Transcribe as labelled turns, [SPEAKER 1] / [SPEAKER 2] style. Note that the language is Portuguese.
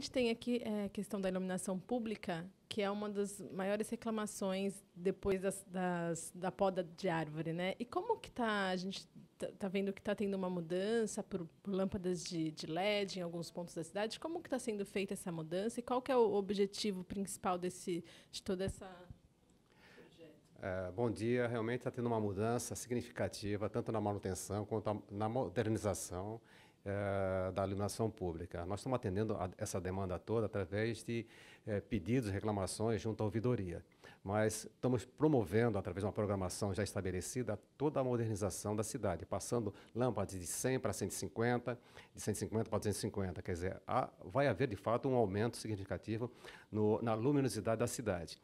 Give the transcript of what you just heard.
[SPEAKER 1] A gente tem aqui é, a questão da iluminação pública, que é uma das maiores reclamações depois das, das, da poda de árvore, né? E como que tá? A gente está tá vendo que está tendo uma mudança por, por lâmpadas de, de, LED em alguns pontos da cidade. Como que está sendo feita essa mudança e qual que é o objetivo principal desse, de toda essa
[SPEAKER 2] é, bom dia. Realmente está tendo uma mudança significativa, tanto na manutenção quanto na modernização é, da iluminação pública. Nós estamos atendendo a essa demanda toda através de é, pedidos reclamações junto à ouvidoria. Mas estamos promovendo, através de uma programação já estabelecida, toda a modernização da cidade, passando lâmpadas de 100 para 150, de 150 para 250. Quer dizer, há, vai haver, de fato, um aumento significativo no, na luminosidade da cidade.